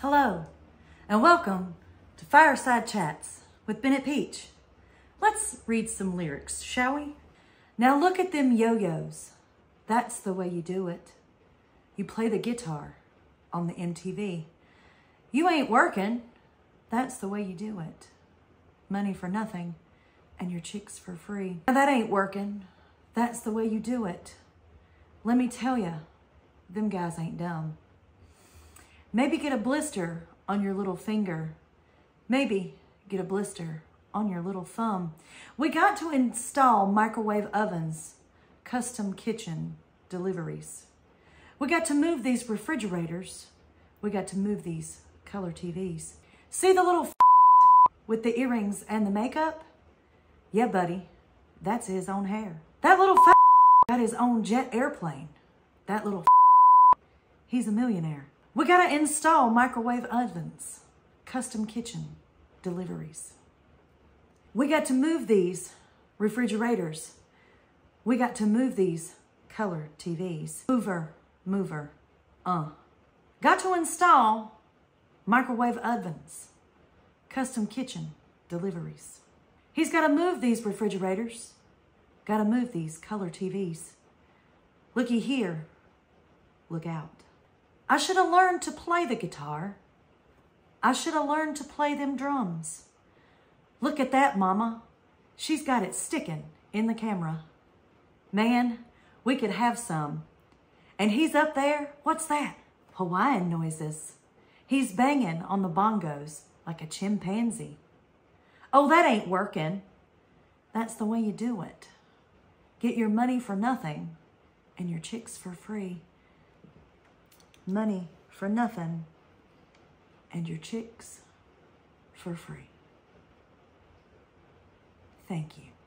Hello, and welcome to Fireside Chats with Bennett Peach. Let's read some lyrics, shall we? Now look at them yo-yos. That's the way you do it. You play the guitar on the MTV. You ain't working. That's the way you do it. Money for nothing and your chicks for free. Now that ain't working. That's the way you do it. Let me tell you, them guys ain't dumb. Maybe get a blister on your little finger. Maybe get a blister on your little thumb. We got to install microwave ovens, custom kitchen deliveries. We got to move these refrigerators. We got to move these color TVs. See the little with the earrings and the makeup? Yeah, buddy, that's his own hair. That little got his own jet airplane. That little he's a millionaire. We gotta install microwave ovens, custom kitchen deliveries. We got to move these refrigerators. We got to move these color TVs. Mover, mover, uh. Got to install microwave ovens, custom kitchen deliveries. He's got to move these refrigerators. Got to move these color TVs. Looky here. Look out. I should have learned to play the guitar. I should have learned to play them drums. Look at that, Mama. She's got it sticking in the camera. Man, we could have some. And he's up there. What's that? Hawaiian noises. He's banging on the bongos like a chimpanzee. Oh, that ain't working. That's the way you do it. Get your money for nothing and your chicks for free. Money for nothing and your chicks for free. Thank you.